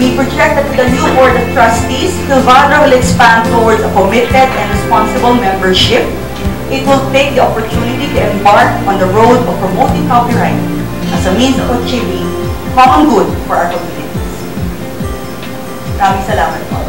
We project that the Board of Trustees, Pilvadra will expand towards a committed and responsible membership. It will take the opportunity to embark on the road of promoting copyright as a means of achieving common good for our communities. Maraming salamat po.